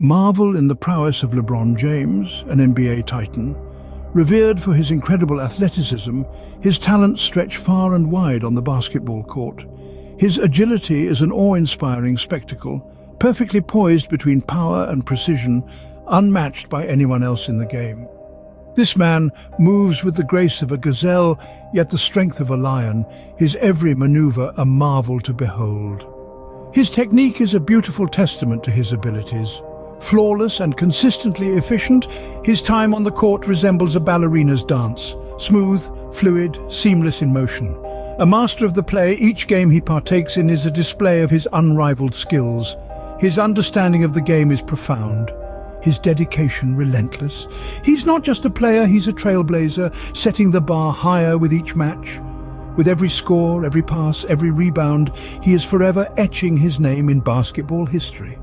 Marvel in the prowess of LeBron James, an NBA titan. Revered for his incredible athleticism, his talents stretch far and wide on the basketball court. His agility is an awe-inspiring spectacle, perfectly poised between power and precision, unmatched by anyone else in the game. This man moves with the grace of a gazelle, yet the strength of a lion, his every maneuver a marvel to behold. His technique is a beautiful testament to his abilities. Flawless and consistently efficient, his time on the court resembles a ballerina's dance, smooth, fluid, seamless in motion. A master of the play, each game he partakes in is a display of his unrivaled skills. His understanding of the game is profound, his dedication relentless. He's not just a player, he's a trailblazer, setting the bar higher with each match. With every score, every pass, every rebound, he is forever etching his name in basketball history.